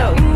So you